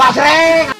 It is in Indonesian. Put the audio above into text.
Basreng.